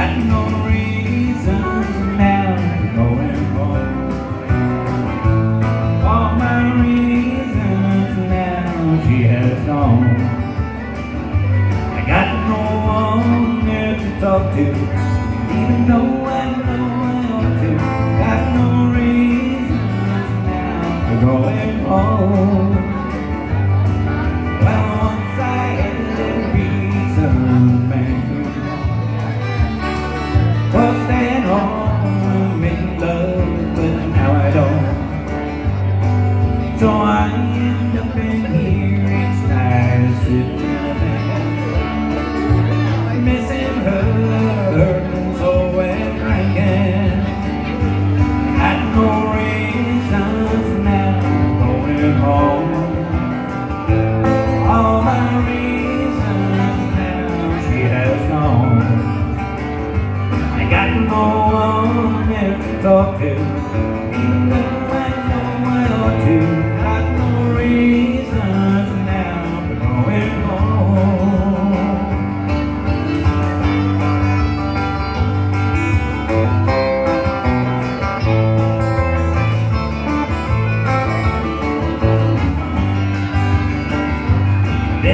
got no reason now going home. All my reasons now she has gone. I got no one there to talk to, even though I know I ought to. Got no reasons now going home. Night sitting in missing her, drinking. Got no reasons now home. All my reasons now she has gone. I got no one to talk to.